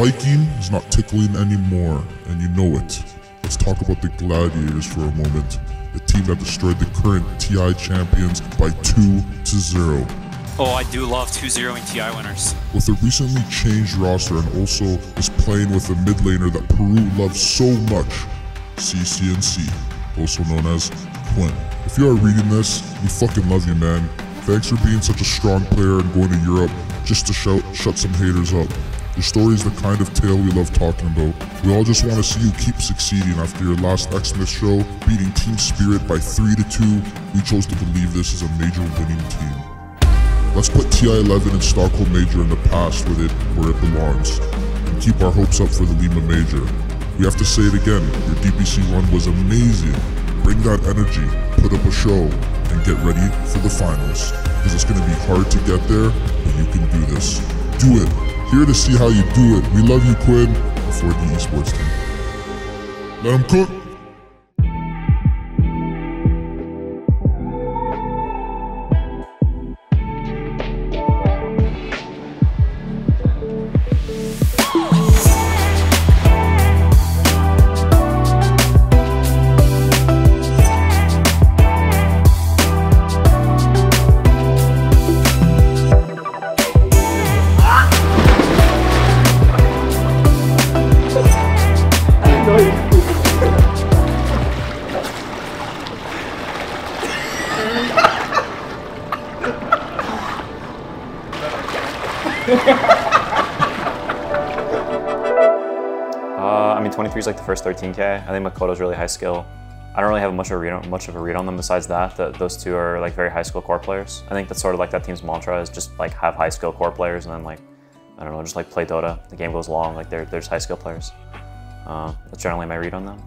Viking is not tickling anymore, and you know it. Let's talk about the Gladiators for a moment. The team that destroyed the current TI champions by 2 to 0. Oh, I do love 2-0ing TI winners. With a recently changed roster and also is playing with a mid laner that Peru loves so much, CCNC, also known as Quinn. If you are reading this, we fucking love you, man. Thanks for being such a strong player and going to Europe just to shout, shut some haters up. Your story is the kind of tale we love talking about. We all just want to see you keep succeeding after your last Xmas show, beating Team Spirit by 3 to 2. We chose to believe this is a major winning team. Let's put TI-11 and Stockholm Major in the past where it, where it belongs, and keep our hopes up for the Lima Major. We have to say it again, your DPC run was amazing. Bring that energy, put up a show, and get ready for the finals. Because it's going to be hard to get there, but you can do this. Do it. Here to see how you do it. We love you, Quinn, before the esports team. Let him cook. I mean, 23 is like the first 13k. I think Mikoto's really high skill. I don't really have much of a read on, much of a read on them besides that. that. Those two are like very high skill core players. I think that's sort of like that team's mantra is just like have high skill core players and then like I don't know, just like play Dota. The game goes long, like they're there's high skill players. Uh, that's generally my read on them.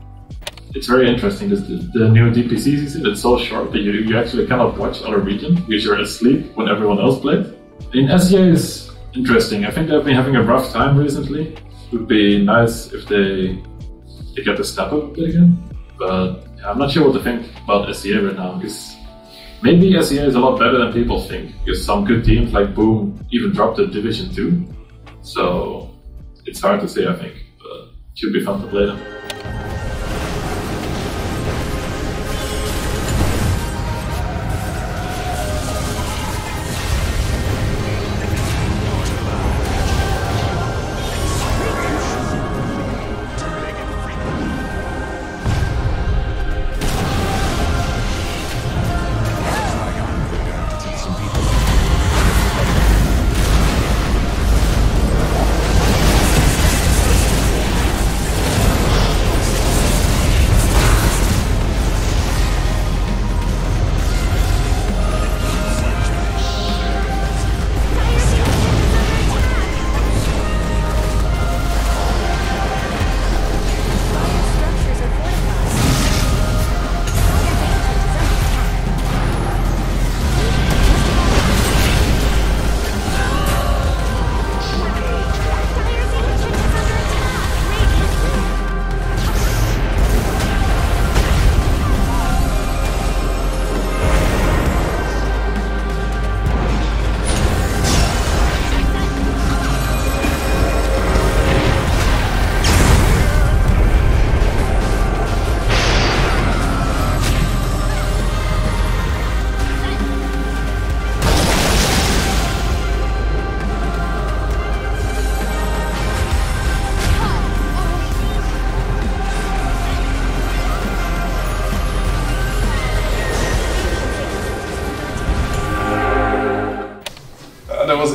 It's very interesting. This, the, the new season, it's so short that you, you actually cannot watch other regions because you're asleep when everyone else plays. In SEA is interesting. I think they've been having a rough time recently. It would be nice if they, they get the step up a bit again. But I'm not sure what to think about SEA right now because maybe SEA is a lot better than people think because some good teams like Boom even dropped to Division 2. So it's hard to say, I think, but it should be fun to play them.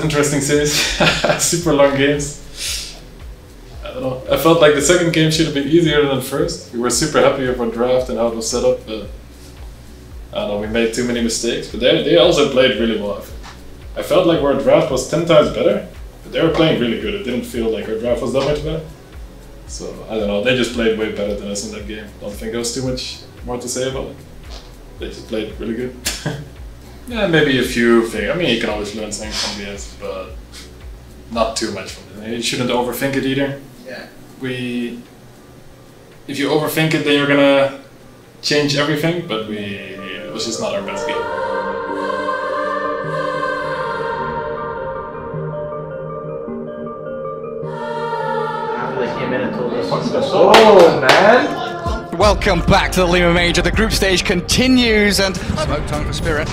Interesting series. Super long games. I don't know. I felt like the second game should have been easier than the first. We were super happy with our draft and how it was set up, but I don't know. We made too many mistakes. But they they also played really well. I felt like our draft was ten times better, but they were playing really good. It didn't feel like our draft was that much better. So I don't know. They just played way better than us in that game. Don't think there was too much more to say about it. They just played really good. Yeah, maybe a few things. I mean, you can always learn something from this, but not too much from it. You shouldn't overthink it either. Yeah. We, if you overthink it, then you're gonna change everything. But we, it was just not our best game. Oh man! Welcome back to the Lima Major. The group stage continues and smoke tongue for Spirit.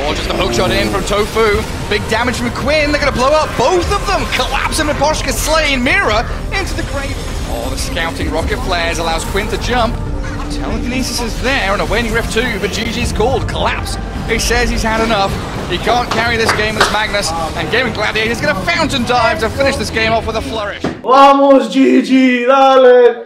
Or just a hook shot in from Tofu. Big damage from Quinn. They're gonna blow up both of them. Collapsing Miposhka slaying Mira into the grave. Oh, the scouting rocket flares allows Quinn to jump. Telekinesis is there and a waning rift too, but GG's called. Collapse. He says he's had enough. He can't carry this game as Magnus, and Gaimin Gladiator is gonna fountain dive to finish this game off with a flourish. Vamos, GG! Dale!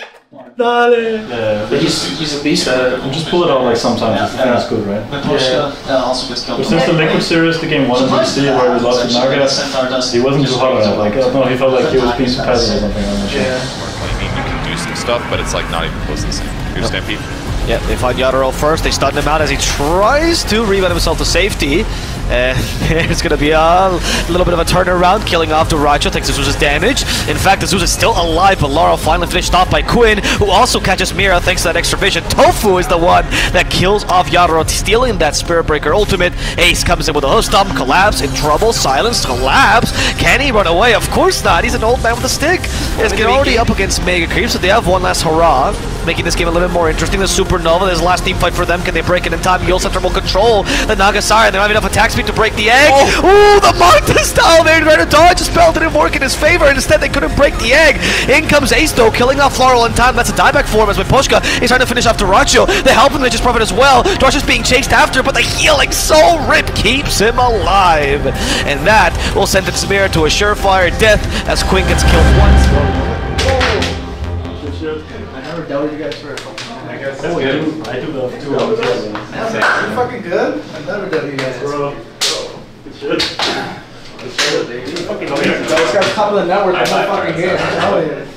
Dale! Yeah, but he's, he's a beast. Uh, you just pull it out like sometimes. I think that's good, right? Yeah. yeah, also gets killed. But since the Liquid Series, the game one and see where we lost to Naga, he wasn't too hot on it. Like, no, he felt like he was being surprised or something. I'm not sure. I mean, you can do some stuff, but it's like not even close to the same. Here's Stampede. Yeah, they find Yatoro first. They stun him out as he tries to rebound himself to safety. And there's going to be a little bit of a turnaround, killing off Dyrachyo. Takes Azusa's damage. In fact, Azusa's still alive, but Larl finally finished off by Quinn, who also catches Mira thanks to that extra vision. Tofu is the one that kills off Yatoro, stealing that Spirit Breaker ultimate. Ace comes in with a hoof stomp, collapse, in trouble, silence, collapse. Can he run away? Of course not. He's an old man with a stick. Is already up against Mega Creep, so they have one last hurrah, making this game a little bit more interesting. The Supernova, this last team fight for them. Can they break it in time? Yul Center will control the Nagasari. They don't have enough attack speed to break the egg. Oh, the Magda style there. Trying to dodge. A spell didn't work in his favor, and instead they couldn't break the egg. In comes Ace, though, killing off Floral in time. That's a dieback for him as Miposhka. He's trying to finish off Dyrachyo. The help him, they just profit as well. Dyrachyo's being chased after, but the healing Soul Rip keeps him alive. And that will send Smear to a surefire death as Quinn gets killed once. Oh. I never doubted you guys for a I oh, I do, I do the two hours. You're fucking good. I never doubted you guys. Bro. Good shit. Fucking Those guys top of the network the whole fucking game. I'm telling you.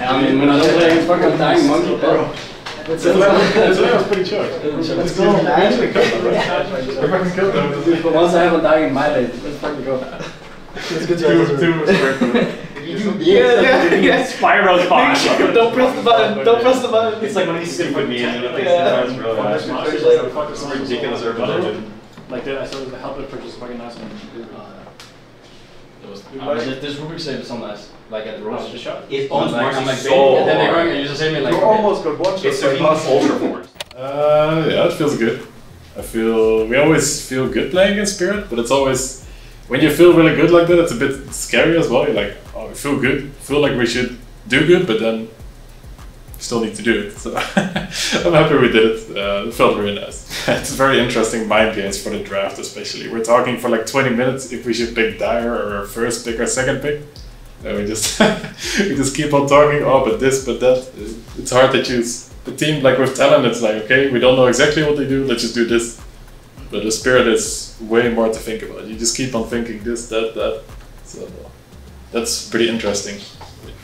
I mean, when I don't play fucking dying monkey, bro. Let's That's why I was pretty sure. Let's go, man. We fucking killed them. But once I have a dying in my lane, let's fucking go. Let's get Two, two square Yeah, yeah, yeah. Spiral spot. Don't press the button. Don't press the button. It's like when he's sitting with me and you're like, Yeah. it's real Yeah. fast. Like some ridiculous urban legend. Like that, I saw the help it purchase fucking nice one. Uh, this, this Rubik save is so nice. Like at the roast. Just shot. It almost like, I'm like, so baby, and then they're going and use the same like. You almost got one shot. It's the ultra force. Uh, yeah, it feels good. I feel we always feel good playing against Spirit, but it's always when you feel really good like that, it's a bit scary as well. You're like, oh, we feel good, feel like we should do good, but then still need to do it. So I'm happy we did it. Uh, it felt really nice. it's very interesting mind games for the draft, especially. We're talking for like 20 minutes if we should pick Dyer or first pick or second pick. And we just we just keep on talking. Oh, but this, but that. It's hard to choose. The team, like with talent, it's like okay, we don't know exactly what they do. Let's just do this. But the spirit is way more to think about. You just keep on thinking this, that, that. So that's pretty interesting.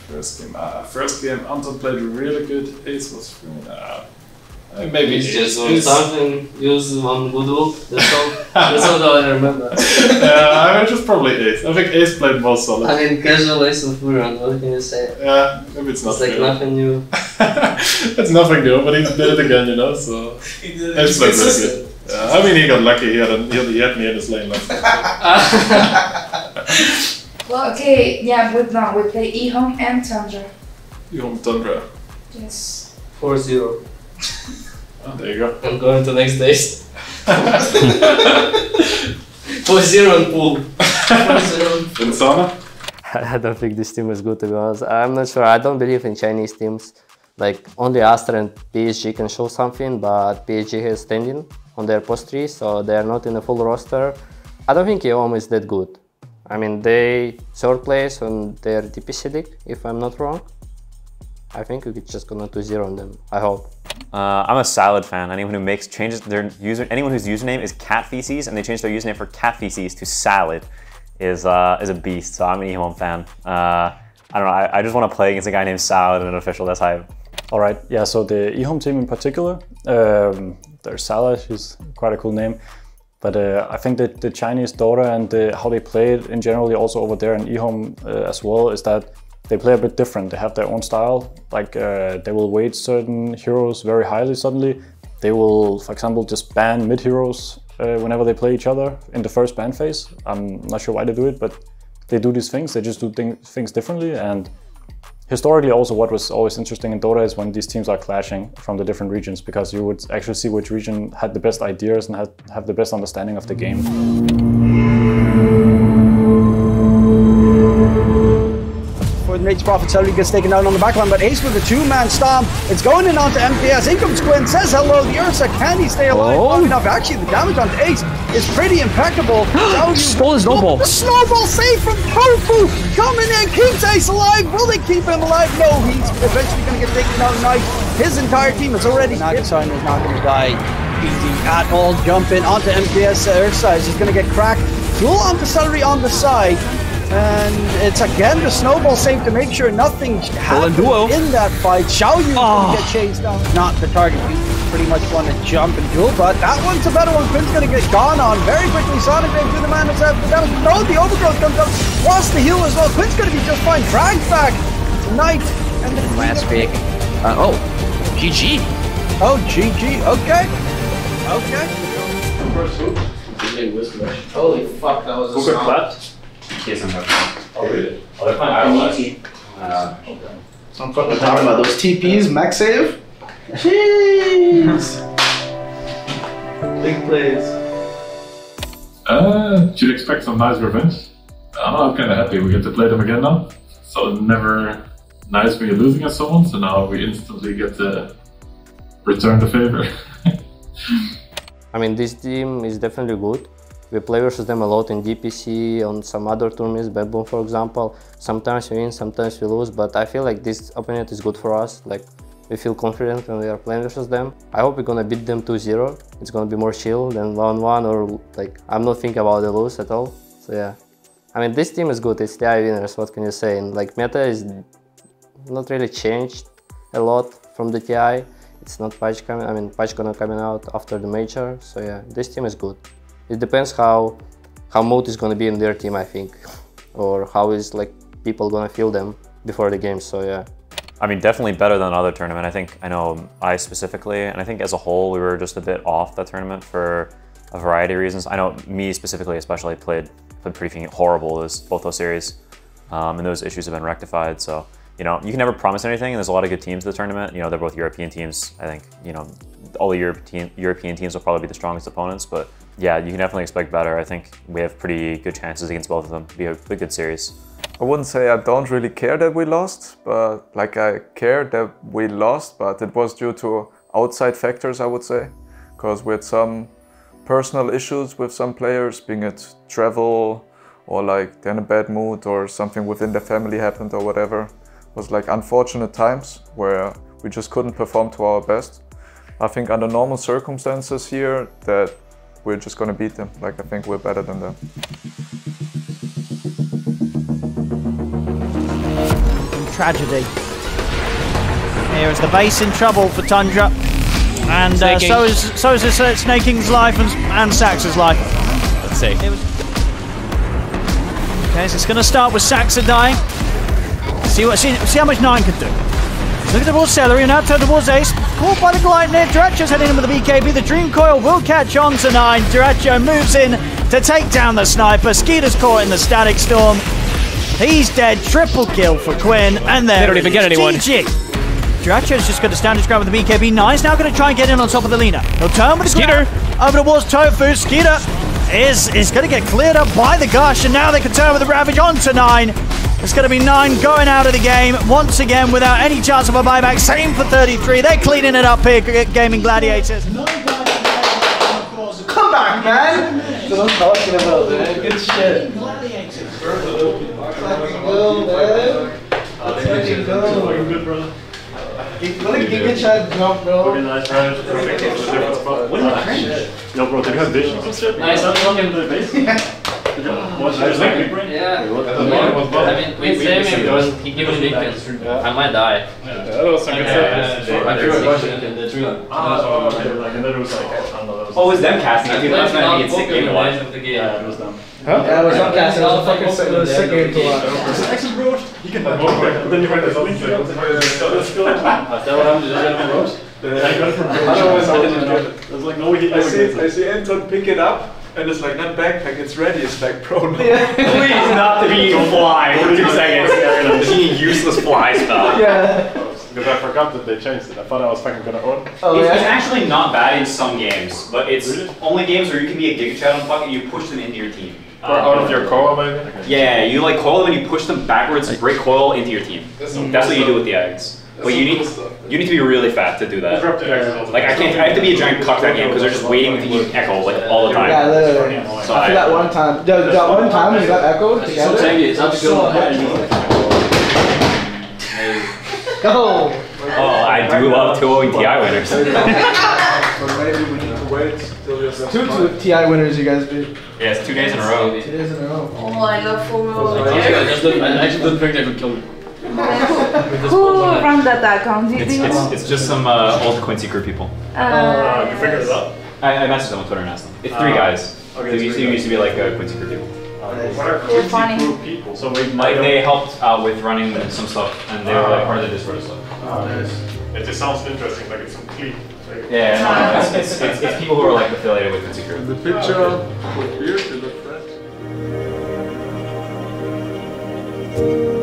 First game, uh, first game, Anton played really good. Ace was really, uh, I think maybe It's just on something, use one good ult. That's all. That's all I remember. yeah, I just probably Ace. I think Ace played more solid. I mean, casual ace of Furon, what can you say? Yeah, maybe it's not It's like fair. nothing new. it's nothing new, but he did it again, you know. So He did Ace played really good. Yeah, I mean, he got lucky. He had, a, he had, me in his lane last Well, okay, yeah, but now we play Ehome and Tundra. You home Tundra. Yes. 4 0. Oh, there you go. I'm going to next days. 4 0 and pool. 4 0. Insana? I don't think this team is good to be honest. I'm not sure. I don't believe in Chinese teams. Like only Aster and PSG can show something, but PSG has standing on their post three, so they are not in the full roster. I don't think EHOME is that good. I mean, they third place on their DPC league, if I'm not wrong. I think we're just gonna 2-0 on them. I hope. Uh, I'm a salad fan. Anyone who makes changes their user, anyone whose username is cat feces, and they change their username for cat feces to salad, is uh, is a beast. So I'm an Ehome fan. Uh, I don't know. I, I just want to play against a guy named Salad in an official. That's how. All right, yeah. So the eHome team in particular, um, there's Salah. She's quite a cool name, but uh, I think that the Chinese Dota and the, how they play it in generally also over there in eHome uh, as well is that they play a bit different. They have their own style. Like uh, they will weight certain heroes very highly suddenly. They will, for example, just ban mid heroes uh, whenever they play each other in the first ban phase. I'm not sure why they do it, but they do these things. They just do thing, things differently and historically also what was always interesting in Dota is when these teams are clashing from the different regions because you would actually see which region had the best ideas and had, have the best understanding of the game. For the Nature's Prophet Seleri gets taken down on the backline, but Ace with a two-man stomp. It's going in onto MPS. In comes Quinn, says hello. The Ursa, can he stay alive long enough? Actually, the damage onto Ace is pretty impeccable. Stole his snowball. The snowball save from Tofu coming in, keeps Ace alive. Will they keep him alive? No, he's eventually going to get taken down tonight. His entire team is already. Nagasign is not going to die easy at all. Jump in onto MPS. Ursa He's going to get cracked. Duel onto Seleri on the side. And it's again the snowball save to make sure nothing happens in that fight. Xiao Yu Oh. gonna get chased down. Not the target. You pretty much want to jump and duel, but that one's a better one. Quinn's gonna get gone on very quickly. Sonic Wave to the man himself. The damage. No, the overgrowth comes up. Lost the heal as well. Quinn's gonna be just fine. Dragged back tonight. And then Last pick. Uh, oh, GG. Oh, GG. Okay. Okay. Holy fuck, that was a Who got song. clapped? Oh, really? Oh, they're playing Iowa. Uh, I'm fucking talking about those TPs, max save. Jeez. Big plays. Uh, should expect some nice revenge. I don't know, I'm kind of happy we get to play them again now. So never nice when you're losing at someone, so now we instantly get to return the favor. I mean, this team is definitely good. We play versus them a lot in DPC, on some other tournaments, BetBoom for example. Sometimes we win, sometimes we lose, but I feel like this opponent is good for us. Like, we feel confident when we are playing versus them. I hope we're gonna beat them 2-0. It's gonna be more chill than 1-1 or like, I'm not thinking about the lose at all. So yeah. I mean, this team is good, it's TI winners, what can you say? And like, meta is not really changed a lot from the TI. It's not patch coming. I mean, patch gonna coming out after the major. So yeah, this team is good. It depends how how mood is gonna be in their team, I think, or how is like people gonna feel them before the game. So yeah. I mean, definitely better than other tournament. I think I know I specifically, and I think as a whole, we were just a bit off that tournament for a variety of reasons. I know me specifically, especially played played pretty horrible those both those series, um, and those issues have been rectified. So you know, you can never promise anything. And there's a lot of good teams in the tournament. You know, they're both European teams. I think you know all the European European teams will probably be the strongest opponents, but yeah, you can definitely expect better. I think we have pretty good chances against both of them. Be a, a good series. I wouldn't say I don't really care that we lost, but like I care that we lost, but it was due to outside factors, I would say, because we had some personal issues with some players, being it travel or like they're in a bad mood or something within their family happened or whatever. It was like unfortunate times where we just couldn't perform to our best. I think under normal circumstances here that we're just gonna beat them. Like I think we're better than them. Tragedy. Here is the base in trouble for Tundra. And uh, so is so is this, uh, Sneyking's life and, and Saksa's life. Let's see. Okay, so it's going to start with Saksa dying. See what see, see how much Nine can do. Look at the towards Seleri and now turn towards Ace. Caught by the glide near. Dyrachyo's heading in with the BKB. The Dream Coil will catch on to Nine. Dyrachyo moves in to take down the sniper. Skiter's caught in the Static Storm. He's dead. Triple kill for Quinn. And there They don't even get is. anyone. GG. Dyrachyo's just going to stand his ground with the BKB. Nine's now going to try and get in on top of the Lina. He'll turn with the Skiter. Over towards Tofu. Skiter is, is going to get cleared up by the Gush. And now they can turn with the Ravage onto Nine. It's going to be Nine going out of the game once again without any chance of a buyback. Same for 33. They're cleaning it up here, Gaimin Gladiators. Come back, man. What I'm talking about, man. Good shit. Let's fucking go. good, brother. Let a Giga Chad jump, bro. Are you training? Yo, bro, did you have vision and shit? Nice, I'm something in the base? Watch your big? Yeah. Yeah. I mean, we saved him because he gave me weakness. I might die. Yeah, that was some good stuff. I threw a question in the tree Ah, like, and then it was like, I don't know. Oh, it was them casting. I think last night we had sick game. Yeah, it was them. Yeah, it was not casting. It was a fucking sick, it was a sick game to watch. Excellent, bro. You can have more, but then you went to the link. Let's go. Is that what happened? Did you get it from Roche? I got it from Roche. Otherwise, I wouldn't There's like no way he I ever see, I see Anton pick it up, And it's like, not backpack, it's ready, it's back pro now. Please not to be fly for two seconds. The useless fly spell. Because I forgot that they changed it. I thought I was fucking gonna own. Oh, it's, it's actually not bad in some games, but it's only games where you can be a Giga Chat on fuck and you push them into your team. Or out of your coil, maybe? Yeah, you like coil them and you push them backwards, and break coil into your team. That's That's, what you do with the eggs. But you need stuff. you need to be really fat to do that. Drop the eggs all the Like I can't, I have to be a giant cuck that game because they're just waiting to eat echo like all the time. Yeah, literally. So I forgot one time. That, that one time when we got echoed together. I was so Go! Oh, I do love 2 Ti winners. so maybe we need to wait till you're Two, two TI winners you guys beat. Yeah, it's two days in a row. Two days in a row. Oh, I love full roll. I just didn't, I actually didn't think they would kill me. Who ran that account? It's, it's, it's just some uh, old Quincy crew people. Uh, you figured it out? I, I messaged them on Twitter and asked them. It's three Ah. guys. Okay, They used, three to, used to be like uh, Quincy crew people. What are Quincy funny. crew people? So we Like they helped out with running some stuff, and they were like part of the Discord stuff. Oh, nice. It just sounds interesting, like it's some yeah, no, it's, it's, it's, it's, people who are like affiliated with Mincy Group. The picture oh, okay. of beer is a friend.